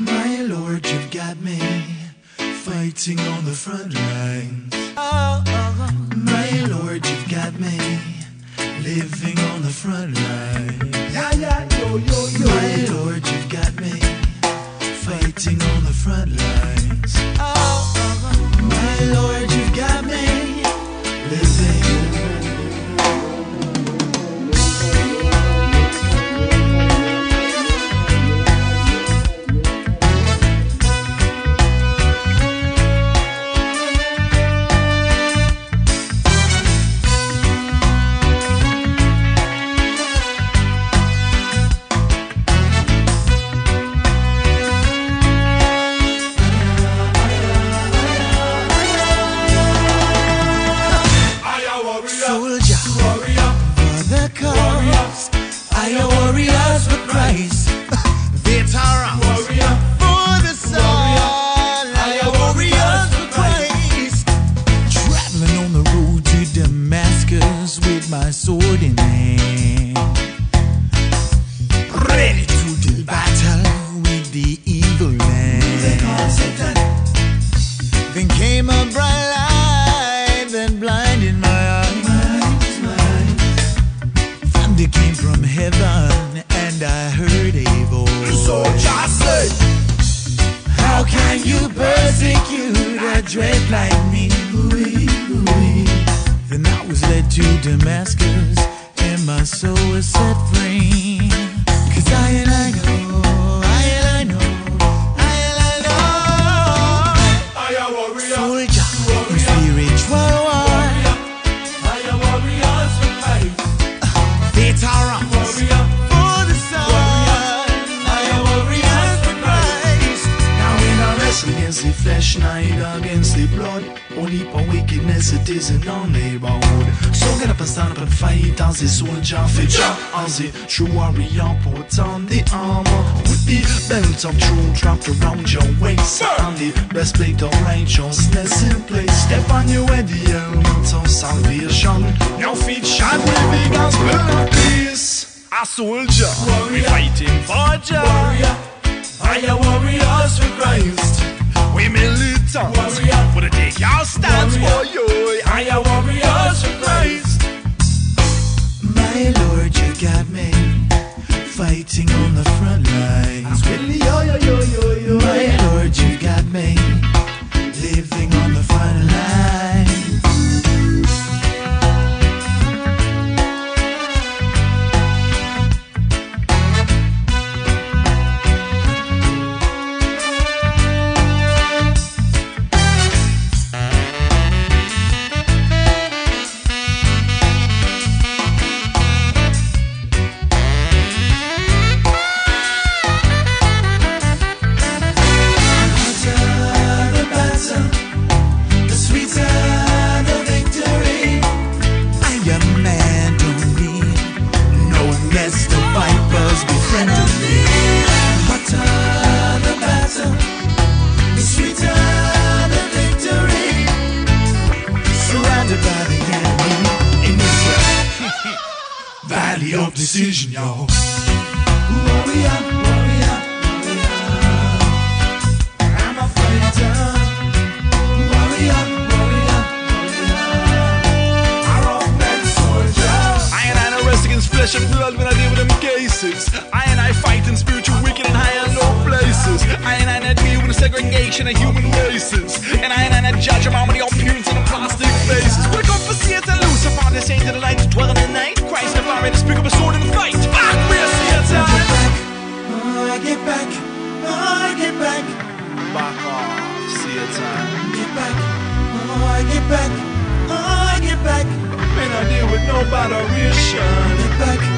My Lord, you've got me fighting on the front lines. My Lord, you've got me living on the front line. Yeah, yeah, yo, yo, yo. My Lord, you've got me fighting on the front lines. Soldier warrior, for the cause. I am warriors for Christ. Veterans warrior. for the soul. I am warriors for Christ. Traveling on the road to Damascus with my sword in hand. Like me? Then I was led to Damascus, and my soul against the flesh, night against the blood. Only for wickedness, it is in our neighborhood. So get up and stand up and fight as a soldier fit As a true warrior, put on the armor with the belt of truth wrapped around your waist. And the breastplate of righteousness in place. Step on your head, the helmet of salvation. Your feet shod with the gospel of peace. A soldier, we Warrior. fighting for Jah. My Lord, you got me valley of decision, y'all. Warrior, warrior, warrior. I'm a fighter. Warrior, warrior, warrior. A rough man soldier. I and I no against flesh and blood when I deal with them cases. I and I fight in spiritual wicked and high and low places. I and I deal with the segregation of human races. And I and I judge them out with the appearance and the plastic back, I get back, When I deal with nobody real get back,